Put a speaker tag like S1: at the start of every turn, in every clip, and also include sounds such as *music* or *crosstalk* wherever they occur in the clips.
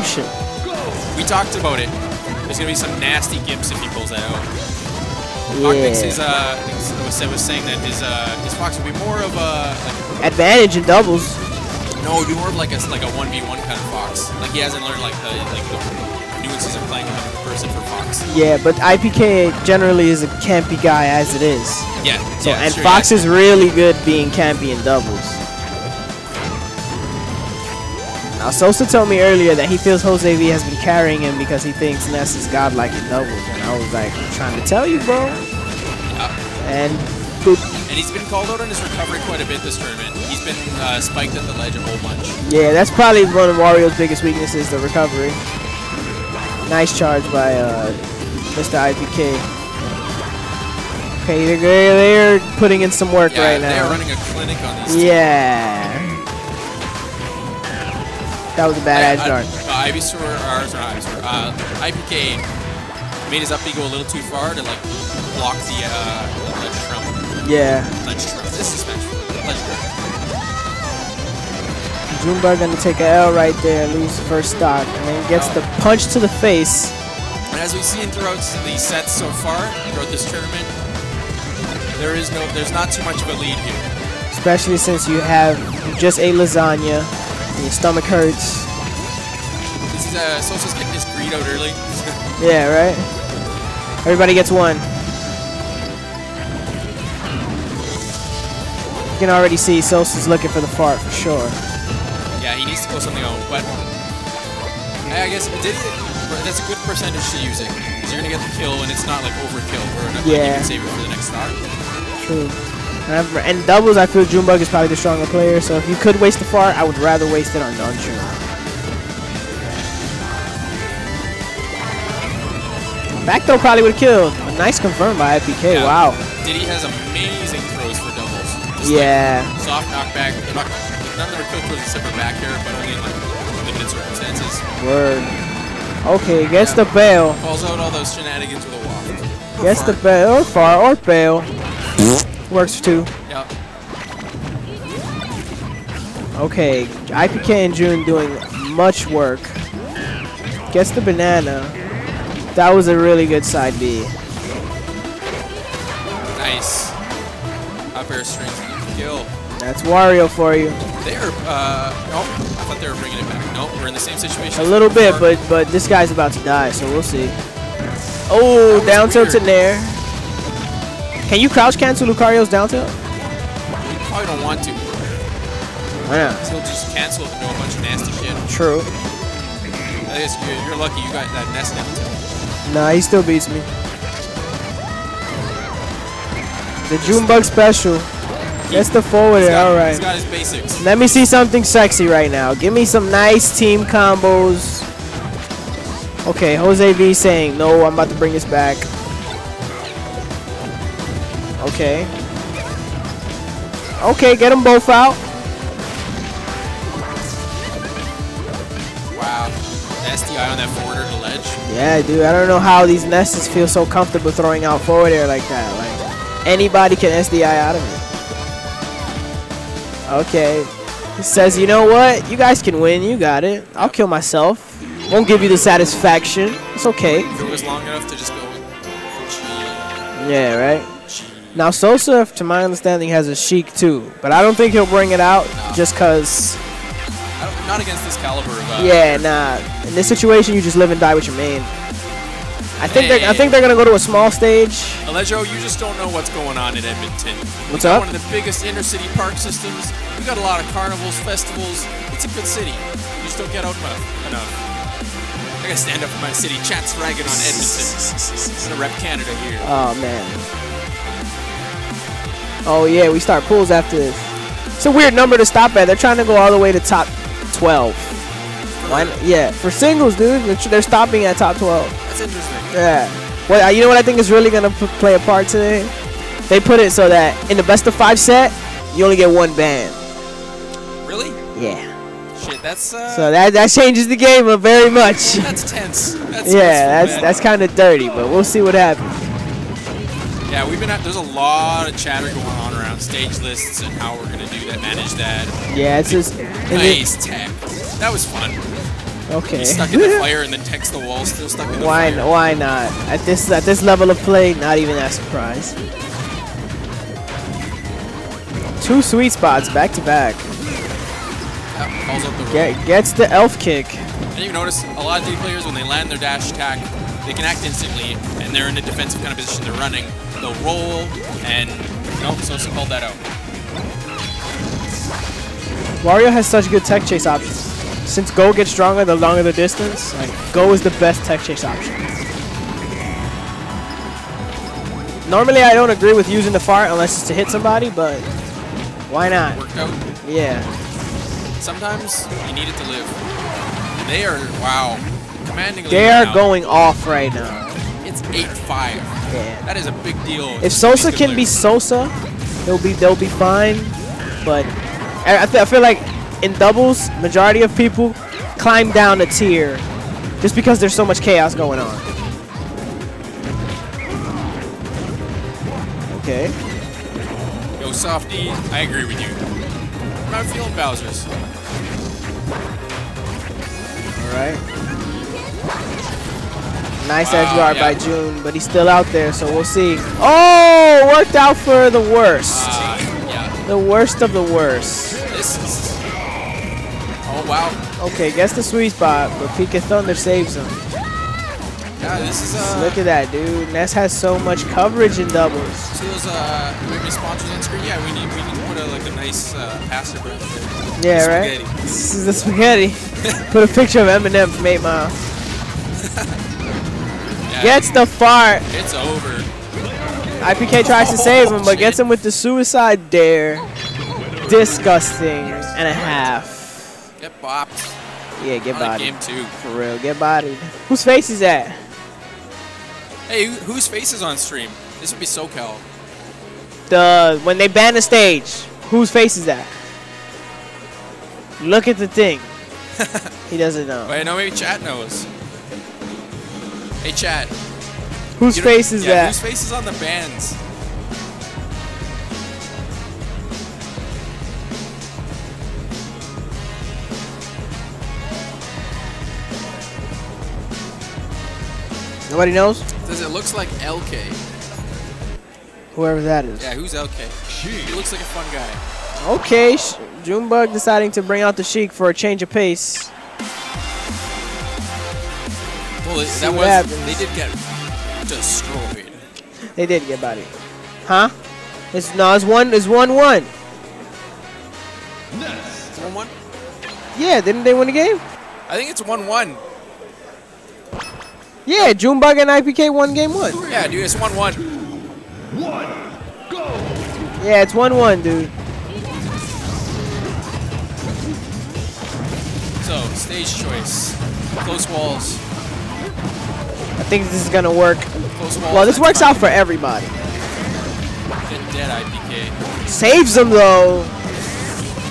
S1: option.
S2: We talked about it. There's gonna be some nasty gimps if he pulls that out.
S1: Yeah.
S2: His uh, thinks was, was saying that his uh, his fox would be more of a like,
S1: Advantage in doubles.
S2: no, it'd be more of like a like a one v one kind of fox. Like he hasn't learned like the like the nuances of playing another person for fox.
S1: Yeah, but IPK generally is a campy guy as it is.
S2: Yeah.
S1: So
S2: yeah,
S1: and
S2: sure,
S1: Fox
S2: yeah.
S1: is really good being campy in doubles. Now Sosa told me earlier that he feels Jose V has been carrying him because he thinks Ness is godlike in doubles, and I was like, I'm trying to tell you, bro. And.
S2: And he's been called out on his recovery quite a bit this tournament. He's been uh, spiked at the ledge a whole bunch.
S1: yeah, that's probably one of Wario's biggest weaknesses, the recovery. Nice charge by uh, Mr. IPK. Okay, they're, they're putting in some work
S2: Yeah,
S1: right
S2: they're
S1: now.
S2: running a clinic on these.
S1: Yeah. That was a bad edge guard.
S2: Uh, Ivysaur, or sorry, Ivysaur, uh, IPK made his up B go a little too far to like block the uh, ledge trump.
S1: Yeah.
S2: Ledge trump. This is Smash. Ledge trump.
S1: Gonna take a L right there, lose the first stock, and then gets the punch to the face.
S2: And as we've seen throughout these sets so far, throughout this tournament, there is no, there's not too much of a lead here.
S1: Especially since you have just a lasagna, your stomach hurts.
S2: This is uh, Sosa's getting his greed out early. *laughs*
S1: Yeah, right? Everybody gets one. You can already see Sosa's looking for the fart for sure.
S2: yeah, he needs to go something on, but I guess did it, that's a good percentage to using. 'cause You're gonna get the kill, and it's not like overkill, where like, you can save it for the next stock.
S1: True. And, doubles, I feel Junebug is probably the stronger player, so if you could waste the fart, I would rather waste it on Donchun. Back throw probably would have killed. A nice confirm by IPK.
S2: Yeah.
S1: Wow.
S2: Diddy has amazing throws for doubles. Just
S1: Yeah.
S2: Like soft knockback. They're not, none of them are kill throws except for back air, but only in like limited circumstances.
S1: Word. Okay, gets the bail.
S2: Calls out all those shenanigans with a waft.
S1: Gets the bail. Or far or bail. Works for two.
S2: Yeah.
S1: Okay, IPK and June doing much work. Gets the banana. That was a really good side B.
S2: Nice. Up air strings. Kill.
S1: That's Wario for you.
S2: They're, uh, oh, I thought they were bringing it back. Nope, we're in the same situation.
S1: A
S2: as
S1: little bit, but but this guy's about to die, so we'll see. Oh, down tilt to
S2: weird.
S1: Nair. Can you crouch cancel Lucario's down tilt?
S2: You probably don't want to.
S1: Why not?
S2: He'll just cancel it and do a bunch of nasty shit.
S1: True.
S2: I guess you're, you're lucky you got that Ness down too.
S1: Nah, he still beats me. The Junebug special. That's the forward
S2: He's
S1: air,
S2: got,
S1: alright.
S2: He's got his basics.
S1: Let me see something sexy right now. Give me some nice team combos. Okay, Jose V saying, no, I'm about to bring this back. Okay. Okay, get them both out.
S2: Wow. SDI on that forward air to ledge.
S1: Yeah, dude, I don't know how these Nesses feel so comfortable throwing out forward air like that. Like, anybody can SDI out of it. Okay. He says, you know what? You guys can win. You got it. I'll kill myself. Won't give you the satisfaction. It's okay.
S2: If it was long enough to just go with
S1: Yeah, right? Now, Sosa, to my understanding, has a Sheik too. But I don't think he'll bring it out
S2: No.
S1: just because,
S2: don't, against this caliber of. Uh,
S1: yeah, nah. In this situation, you just live and die with your main. I think they're, I think they're gonna go to a small stage.
S2: Alejo, you just don't know what's going on in Edmonton. We
S1: What's up?
S2: One of the biggest inner city park systems. We got a lot of carnivals, festivals. It's a good city. You just don't get out enough. I gotta stand up for my city. Chat's ragging on Edmonton. I'm gonna rep Canada here.
S1: Oh man. Oh yeah, we start pools after this. It's a weird number to stop at. They're trying to go all the way to top 12. Why? n- Yeah, for singles, dude. They're, stopping at top 12.
S2: That's interesting.
S1: Yeah. Well, uh, you know what I think is really gonna p- play a part today? They put it so that in the best of five set, you only get one ban.
S2: Really?
S1: Yeah.
S2: Shit, that's uh.
S1: So that that changes the game uh, very much.
S2: that's tense. That's
S1: Yeah,
S2: that's,
S1: that's that's kind of dirty, but we'll see what happens.
S2: Yeah, we've been at, there's a lot of chatter going on around stage lists and how we're gonna do that, manage that.
S1: Yeah, it's just. and it-
S2: Nice tech. That was fun.
S1: Okay.
S2: He's stuck in the *laughs* fire and then text the wall, still stuck in the
S1: Why?
S2: fire.
S1: Why not? At this at this level of play, not even that surprised. Two sweet spots back to back.
S2: The.
S1: Get, gets the elf kick.
S2: And you notice a lot of D players when they land their dash attack, they can act instantly, and they're in a defensive kind of position. They're running, they'll roll, and nope, Sosa called that out.
S1: Wario has such good tech chase options. Since Go gets stronger the longer the distance, like Go is the best tech chase option. Normally I don't agree with using the fart unless it's to hit somebody, but why not? Yeah.
S2: Sometimes you need it to live. They are wow, commanding.
S1: They are
S2: now.
S1: going off right now.
S2: It's eight five.
S1: Yeah.
S2: That is a big deal.
S1: If Sosa can be Sosa, they'll be they'll be fine. But I, I, feel like in doubles, majority of people climb down a tier just because there's so much chaos going on. Okay.
S2: Yo, Softy, I agree with you. I'm not feeling Bowser's.
S1: All right. Nice edge guard
S2: yeah.
S1: by June, but he's still out there, so we'll see. Oh, worked out for the worst.
S2: Uh, yeah,
S1: The worst of the worst.
S2: this is. Oh wow.
S1: Okay, gets the sweet spot, but PK Thunder saves him.
S2: Yeah, this is uh.
S1: Look at that, dude. Ness has so much coverage in doubles.
S2: See those uh, maybe sponsors on screen? Yeah, we need we need to put a, like a nice uh, back there.
S1: Yeah, right? This is the spaghetti. *laughs* Put a picture of Eminem from 8 Mile.
S2: Yeah,
S1: Gets the fart.
S2: It's over.
S1: IPK tries to save him, but gets him with the suicide dare. Disgusting and a half.
S2: Get bopped.
S1: Yeah, get bodied.
S2: game two.
S1: For real, get bodied. Whose face is that?
S2: Hey, whose face is on stream? This would be SoCal.
S1: The when they ban the stage, whose face is that? Look at the thing. *laughs* he doesn't know.
S2: Wait, no, maybe chat knows. Hey, chat.
S1: Whose
S2: you
S1: face is
S2: yeah,
S1: that?
S2: Whose face is on the bands?
S1: Nobody knows?
S2: Says it looks like LK.
S1: Whoever that is.
S2: Yeah, who's LK? He looks like a fun guy.
S1: Okay, Sh- Junebug deciding to bring out the Sheik for a change of pace. See
S2: that was
S1: happens.
S2: they did get destroyed.
S1: They did get bodied. Huh? It's no, it's one. It's one one.
S2: It's one one.
S1: Yeah, didn't they win the game?
S2: I think it's one one.
S1: Yeah, Junebug and IPK won game one.
S2: Yeah, dude, it's one one.
S1: Yeah, it's one one, dude.
S2: So stage choice, close walls,
S1: I think this is gonna work. Well, this works out for everybody.
S2: Dead, dead IPK.
S1: Saves them though.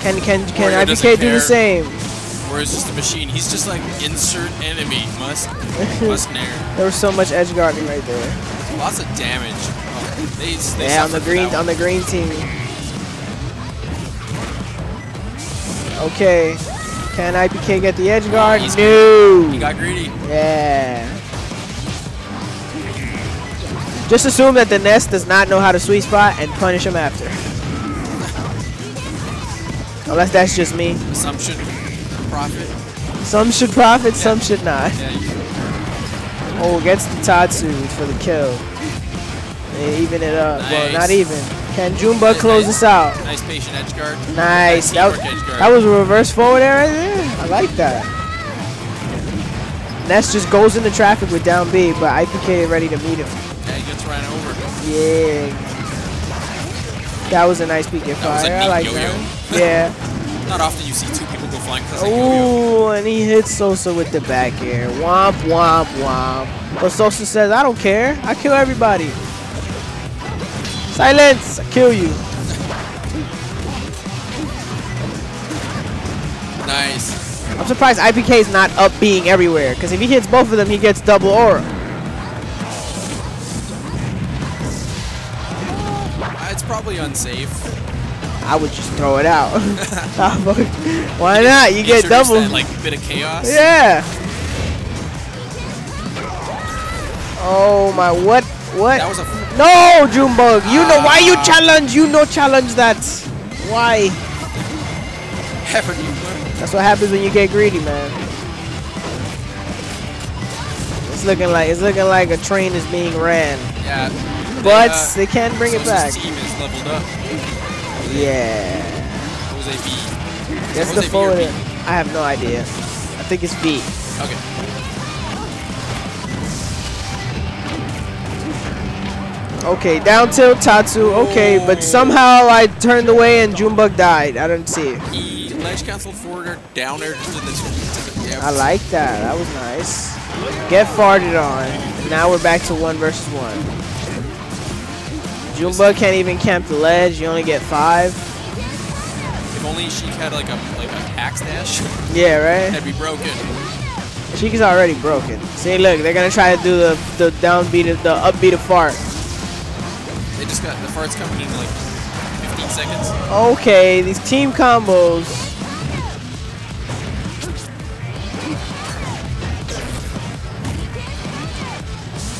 S1: Can can can
S2: doesn't
S1: IPK do the same?
S2: Whereas just a machine, he's just like insert enemy, must must *laughs* nair.
S1: There was so much edge guarding right there.
S2: Lots of damage. Oh, they, they
S1: Yeah, on the green on the green team. Okay. Can IPK get the edge guard?
S2: He's-
S1: No.
S2: He got greedy.
S1: Yeah. Just assume that the Ness does not know how to sweet spot and punish him after. Unless that's just me.
S2: Assumption, profit.
S1: Some should profit, some should not.
S2: Yeah, you,
S1: Oh, gets the Tatsu for the kill. They even it up. Well, not even. Can
S2: Nice.
S1: close this out?
S2: nice patient edge guard.
S1: Nice. That,
S2: edge guard.
S1: that was a reverse forward air right there. I like that. Ness just goes into traffic with down B, but IPK ready to meet him.
S2: Yeah.
S1: That was a nice at
S2: That
S1: fire. I like
S2: yo-yo.
S1: that. *laughs* Yeah.
S2: Not often you see two people go flying because yo-yo.
S1: Ooh, and he hits Sosa with the back air. Womp, womp, womp. But Sosa says, I don't care. I kill everybody. Silence! I kill you. *laughs*
S2: Nice.
S1: I'm surprised IPK is not up being everywhere. Because if he hits both of them, he gets double aura.
S2: Probably unsafe.
S1: I would just throw it out. *laughs* *laughs* Why not? You get double.
S2: That, like bit of chaos.
S1: Yeah. Oh my, what? What?
S2: That was a.
S1: No, Junebug. You know why you challenge? You know challenge that. Why? That's what happens when you get greedy, man. It's looking like it's looking like a train is being ran,
S2: Yeah.
S1: But
S2: they, uh,
S1: they can't bring it back.
S2: team is leveled up.
S1: Yeah.
S2: Jose V.
S1: That's
S2: Jose
S1: the
S2: V or
S1: forward.
S2: B?
S1: I have no idea. I think it's V.
S2: Okay.
S1: Okay, down tilt Tatsu. Okay, but somehow I turned away and Junebug died. I don't see it.
S2: He ledge canceled forward air down air to the, to yeah.
S1: I like that. That was nice. Get farted on. And now we're back to one versus one. Junebug can't even camp the ledge. You only get five.
S2: If only Sheik had like a like a axe dash, *laughs*
S1: Yeah, right?
S2: that'd be broken.
S1: Sheik is already broken. See, look, they're gonna try to do the the downbeat, the upbeat of fart.
S2: They just got the farts coming in like 15 seconds.
S1: Okay, these team combos.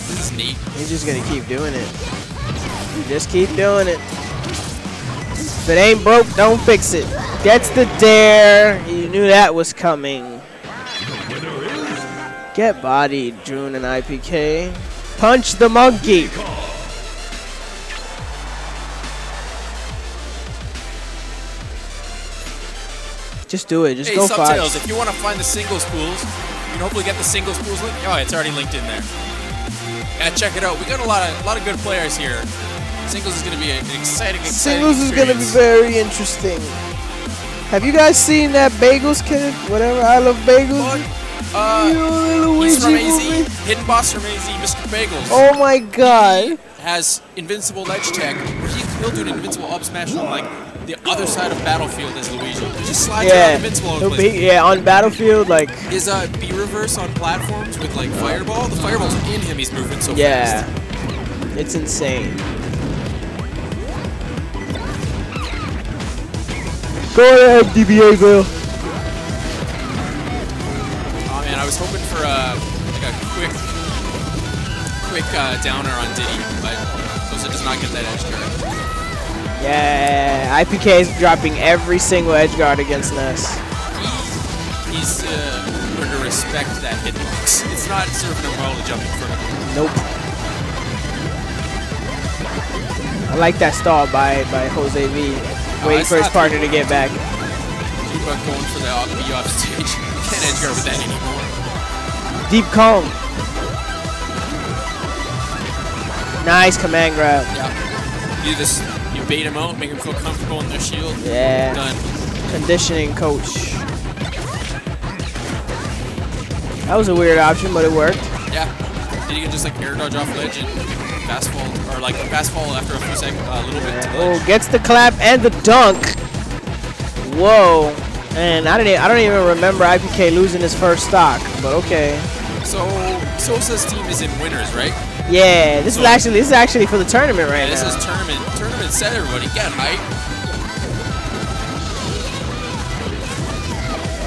S2: This is neat.
S1: He's just gonna keep doing it. You just keep doing it. If it ain't broke, don't fix it. Gets the dare. You knew that was coming. Get bodied, June and IPK. Punch the monkey. Just do it. Just
S2: Hey,
S1: go
S2: Subtails, if you want to find the singles pools, you can hopefully get the singles pools link. Oh, it's already linked in there. Yeah, check it out. We got a lot of a lot of good players here. Singles is going to be an exciting, exciting
S1: Singles is gonna be very interesting. Have you guys seen that Bagels kid? Whatever, I love Bagels.
S2: Uh,
S1: You
S2: he's from
S1: Luigi
S2: AZ,
S1: movie.
S2: Hidden Boss from AZ, Mr. Bagels.
S1: Oh my god.
S2: has invincible ledge tech he, he'll do an invincible up smash on like the other side of battlefield as Luigi. He just slides
S1: Yeah.
S2: invincible. in
S1: be, yeah, on Battlefield, like,
S2: His uh, B reverse on platforms with like fireball. The fireball's in him. He's moving so
S1: yeah.
S2: fast.
S1: It's insane. Go ahead, DBA, Bill.
S2: Oh man, I was hoping for uh, like a quick, quick uh, downer on Diddy, but Sosa does not get that edge guard.
S1: Yeah, IPK is dropping every single edge guard against Ness.
S2: He, he's uh, learned to respect that hitbox. It's not serving him well to jump in front of him.
S1: Nope. I like that stall by, by Jose V. Waiting for his partner to get back.
S2: Keep on going for the off, be off stage. *laughs* Can't with that anymore.
S1: Deep cone. Nice command grab.
S2: Yeah. You just you bait him out, make him feel comfortable in their shield.
S1: Yeah.
S2: Done.
S1: Conditioning coach. That was a weird option, but it worked.
S2: Yeah. Then you can just like air dodge off ledge and fast fall, or like fast fall after a few seconds, a uh, little bit.
S1: Oh, gets the clap and the dunk. Whoa. And I didn't. I don't even remember IPK losing his first stock, but okay.
S2: So Sosa's team is in winners, right?
S1: Yeah, this is actually this is actually for the tournament right
S2: Yeah, this
S1: now.
S2: is tournament. Tournament set everybody. Get hype.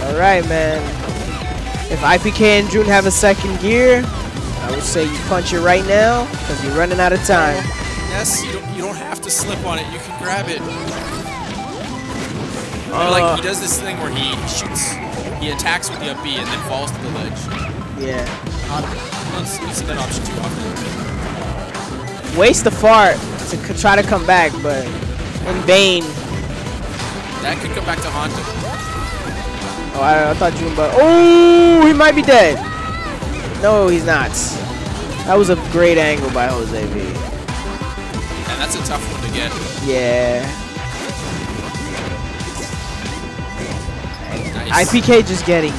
S1: All right, man. If IPK and June have a second gear, I would say you punch it right now because you're running out of time.
S2: Yes, you don't you don't have to slip on it. You can grab it.
S1: Uh.
S2: like he does this thing where he shoots, he attacks with the up B and then falls to the ledge.
S1: Yeah.
S2: Not, you see that option too often.
S1: Waste the fart to c- try to come back, but in vain.
S2: That could come back to haunt him.
S1: Oh, I, I thought June, but oh, he might be dead. No, he's not. That was a great angle by Jose V.
S2: And that's a tough one to get.
S1: Yeah.
S2: Nice.
S1: IPK just getting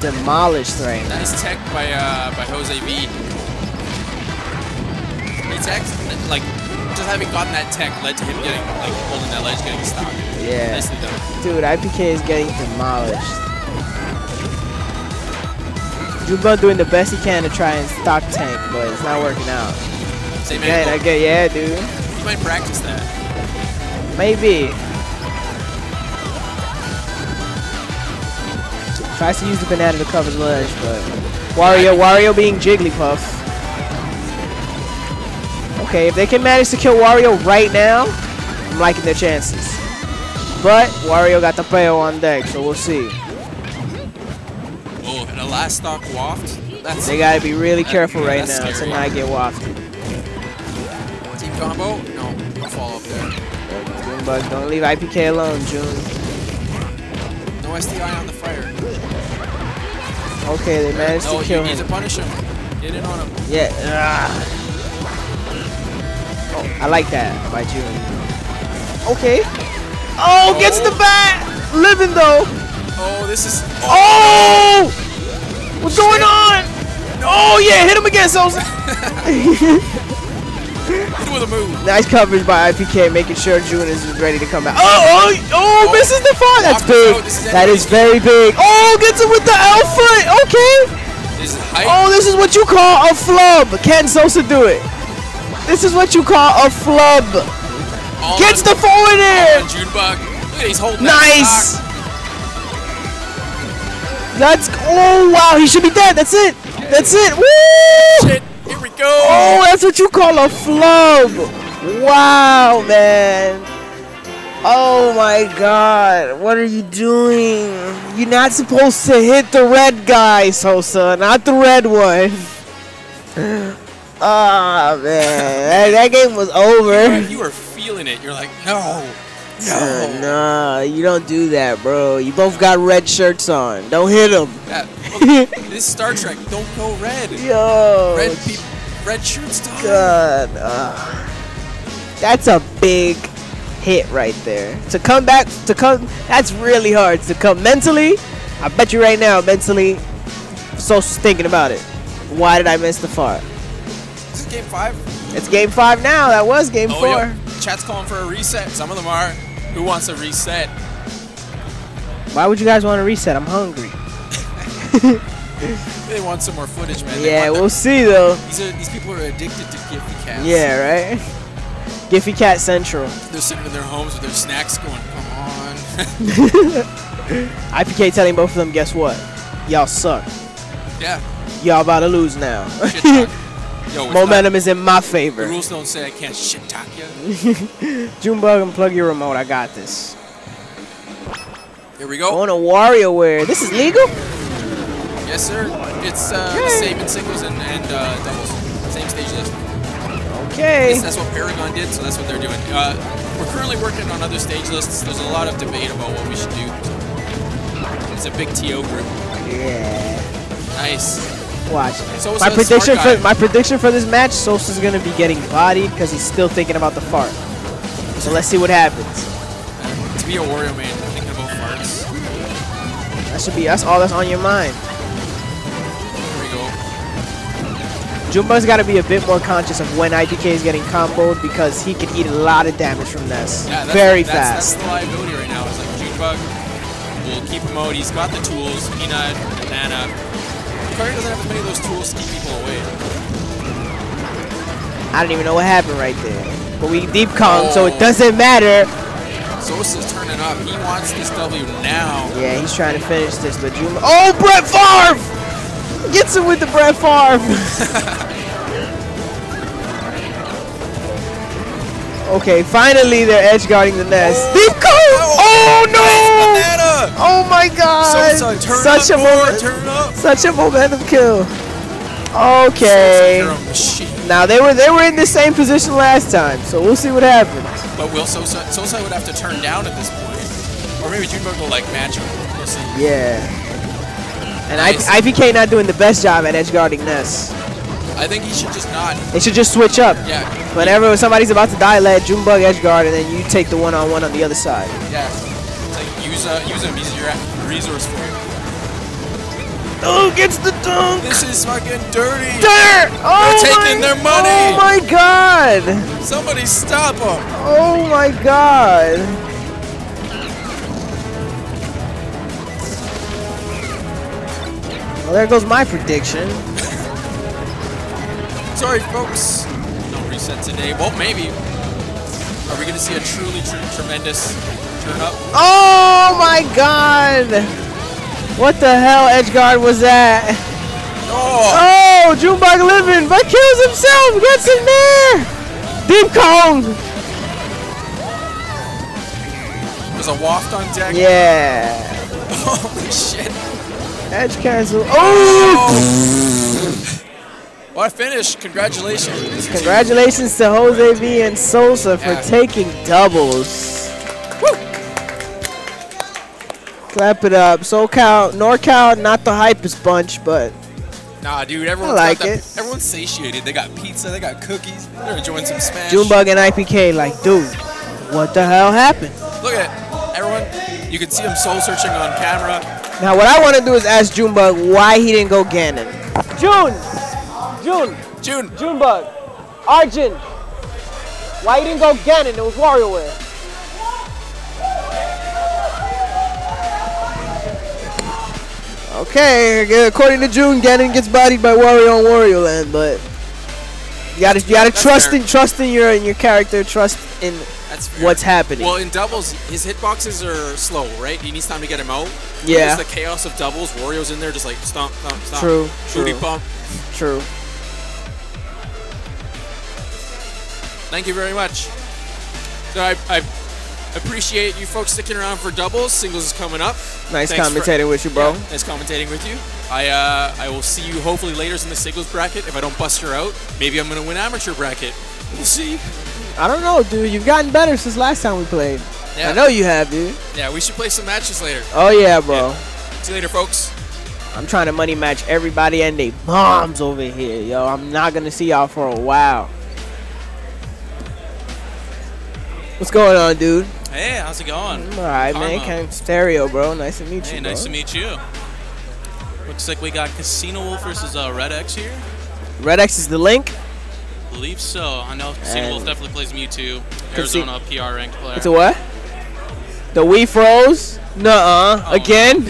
S1: demolished right now.
S2: Nice tech by uh, by Jose V. He tech, like, just having gotten that tech led to him getting, like, holding that ledge, getting stopped.
S1: Yeah.
S2: Nicely done.
S1: Dude, IPK is getting demolished. Jubon doing the best he can to try and stop Tank, but it's not working out.
S2: Same
S1: man, yeah, dude.
S2: You might practice that.
S1: Maybe. Tries to use the banana to cover the ledge, but Wario, Wario being Jigglypuff. Okay, if they can manage to kill Wario right now, I'm liking their chances. But Wario got the fail on deck, so we'll see.
S2: Oh, last stock waft. That's
S1: They gotta be really careful right now to not get wafted.
S2: team combo. No, don't fall up there.
S1: But don't leave IPK alone, June.
S2: No SDI on the fire.
S1: Okay, they managed
S2: No,
S1: to kill
S2: you need
S1: him.
S2: to punish him. Get in on him.
S1: Yeah. ah. Oh, I like that by June. Okay. Oh, gets the
S2: Oh.
S1: bat! Living though.
S2: Oh, this is.
S1: Oh! What's going on? Oh yeah, hit him again, Sosa. *laughs*
S2: With a move.
S1: nice coverage by IPK, making sure June is ready to come back. Oh, oh, oh,
S2: Oh.
S1: misses the fall. That's big.
S2: Oh, is
S1: That is very big. Oh, gets him with the L foot. Okay.
S2: This is.
S1: Oh, this is what you call a flub. Can Sosa do it? This is what you call a flub.
S2: all
S1: Gets
S2: on-
S1: the forward
S2: in.
S1: air.
S2: on Junebug. Look at he's holding that
S1: Nice. That's oh wow, he should be dead. That's it. That's it. Woo!
S2: Shit. Here we go.
S1: Oh, that's what you call a flub. Wow, man. Oh my god. What are you doing? You're not supposed to hit the red guy, Sosa, not the red one. *laughs* Ah, man. That, that game was over.
S2: You were feeling it. You're like, no, no.
S1: nah, you don't do that, bro. You both got red shirts on. Don't hit them.
S2: That, *laughs* this Star Trek. Don't go red.
S1: Yo.
S2: Red people. Red shirts. Time.
S1: God. uh, that's a big hit right there. To come back, to come, that's really hard. To come mentally, I bet you right now, mentally, Sosa's thinking about it. Why did I miss the fart?
S2: This is game five.
S1: It's game five now. That was game
S2: Oh,
S1: four.
S2: Chat's calling for a reset. Some of them are. Who wants a reset?
S1: Why would you guys want to reset? I'm hungry. *laughs*
S2: They want some more footage, man.
S1: Yeah, we'll see though.
S2: These are these people are addicted to Giphy cats.
S1: Yeah, right? Giffy Cat Central.
S2: They're sitting in their homes with their snacks, going, "Come on." *laughs*
S1: IPK telling both of them, guess what? Y'all suck.
S2: yeah.
S1: Y'all about to lose now. *laughs*
S2: Yo,
S1: Momentum is in my
S2: Not, the
S1: favor.
S2: rules don't say I can't shit talk you. *laughs*
S1: Junebug, unplug your remote. I got this.
S2: Here we go.
S1: On a WarioWare. This is legal?
S2: Yes, sir. It's uh, the same in singles and, and uh, doubles. Same stage list.
S1: Okay.
S2: Yes, that's what Paragon did, so that's what they're doing. Uh, we're currently working on other stage lists. There's a lot of debate about what we should do. It's a big TO group.
S1: Yeah.
S2: Nice.
S1: Watch.
S2: So
S1: My prediction for my prediction for this match, Sosa's gonna be getting bodied because he's still thinking about the fart. So let's see what happens.
S2: Uh, to be a Wario man, thinking about farts.
S1: That should be that's all that's on your mind.
S2: Here we go.
S1: Junebug's got to be a bit more conscious of when IPK is getting comboed because he can eat a lot of damage from this.
S2: Yeah, that's,
S1: Very
S2: that's,
S1: fast.
S2: That's the liability right now. It's like Junebug will keep him out. He's got the tools. Peanut, banana. Curry doesn't have as many of those tools to keep people away.
S1: I don't even know what happened right there. But we deep calm, so
S2: Oh.
S1: it doesn't matter.
S2: Sosa's turning up. He wants this W now.
S1: Yeah, he's trying to finish this, but Juma. Oh, Brett Favre! Gets him with the Brett Favre. *laughs* *laughs* okay, finally they're edge guarding the Ness.
S2: Oh.
S1: Deep call! Oh, oh no!
S2: Banana!
S1: Oh my God!
S2: Sosa, turn
S1: Such
S2: up,
S1: a moment, such a momentum kill. Okay.
S2: You're.
S1: Now they were they were in the same position last time, so we'll see what happens.
S2: But will Sosa, Sosa would have to turn down at this point. Or maybe Junebug will like match him. We'll see.
S1: Yeah. And
S2: Nice.
S1: I, IPK not doing the best job at edge guarding Ness.
S2: I think he should just not.
S1: They should just switch up.
S2: Yeah.
S1: Whenever somebody's about to die, let Junebug edge guard, and then you take the one on one on the other side.
S2: Yeah. It's like use uh, use him. He's your resource for you.
S1: Oh, gets the dunk.
S2: This is fucking dirty.
S1: There! Oh
S2: They're taking
S1: my,
S2: their money.
S1: Oh my god!
S2: Somebody stop him.
S1: Oh my god! Well, there goes my prediction.
S2: Sorry, folks. No reset today. Well, maybe. Are we going to see a truly tr- tremendous turn up?
S1: Oh my god! What the hell Edgeguard was that?
S2: Oh,
S1: Oh, Junebug living, but kills himself. Gets in there. Deep Kong.
S2: there's a waft on deck.
S1: Yeah. *laughs*
S2: Holy shit.
S1: Edge cancel. Oh! oh.
S2: What a finish. Congratulations.
S1: Congratulations to Jose V and Sosa for
S2: Yeah.
S1: taking doubles. Clap it up. SoCal, NorCal, not the hypest bunch, but
S2: Nah, dude, everyone's
S1: like
S2: got that,
S1: it.
S2: Everyone's satiated. They got pizza, they got cookies. They're enjoying some Smash.
S1: Junebug and IPK like, dude, what the hell happened?
S2: Look at it. Everyone, you can see him soul searching on camera.
S1: Now what I want to do is ask Junebug why he didn't go Ganon. June! June!
S2: June,
S1: Junebug! Arjun! Why you didn't go Ganon? It was WarioWare. Okay, according to June, Ganon gets bodied by Wario on Wario Land, but you gotta you gotta
S2: That's
S1: trust
S2: fair.
S1: in trust in your in your character, trust in
S2: that's
S1: what's happening.
S2: Well, in doubles, his hitboxes are slow, right? He needs time to get him out.
S1: Yeah.
S2: Just the chaos of doubles. Wario's in there just like stomp, stomp, stomp.
S1: True,
S2: Booty
S1: true.
S2: pump.
S1: True.
S2: Thank you very much. So I, I appreciate you folks sticking around for doubles. Singles is coming up.
S1: Nice
S2: Thanks for-
S1: commentating with you, bro.
S2: Yeah, nice commentating with you. I uh, I will see you hopefully later in the singles bracket. If I don't bust her out, maybe I'm gonna win amateur bracket. We'll see.
S1: I don't know, dude. You've gotten better since last time we played.
S2: Yeah.
S1: I know you have, dude.
S2: Yeah, we should play some matches later.
S1: Oh yeah, bro.
S2: See you later, folks.
S1: I'm trying to money match everybody and they bombs over here, yo. I'm not gonna see y'all for a while. What's going on, dude?
S3: Hey, how's it going?
S1: All right, man.
S3: Karma.
S1: Came stereo, bro. Nice to meet
S3: Hey,
S1: you,
S3: nice to meet you. Looks like we got Casino Wolf versus uh, Red X here.
S1: Red X is the link.
S3: believe so. I know Casino Wolf definitely plays Mewtwo. Arizona PR ranked player.
S1: It's a what? The Wii froze? Nuh-uh.
S3: Oh.
S1: Again?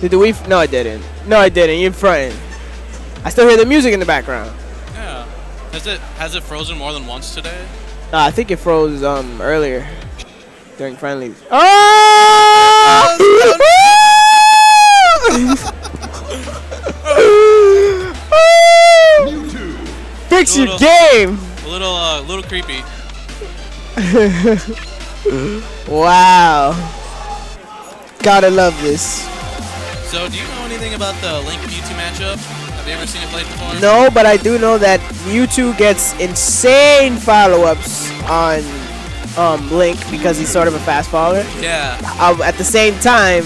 S1: Did the Wii? No, I didn't. No, I didn't. You're fronting. I still hear the music in the background.
S3: Has it has it frozen more than once today?
S1: Uh, I think it froze um earlier during friendlies. *laughs* Oh! *laughs* Fix your game!
S3: A little uh, little creepy. *laughs*
S1: Wow. Gotta love this.
S3: So, do you know anything about the Link Mewtwo matchup? Have you ever seen it played before?
S1: No, but I do know that Mewtwo gets insane follow-ups on um, Link because he's sort of a fast follower.
S3: Yeah.
S1: Um, at the same time,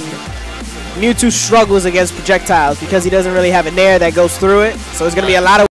S1: Mewtwo struggles against projectiles because he doesn't really have a nair that goes through it. So it's gonna be a lot of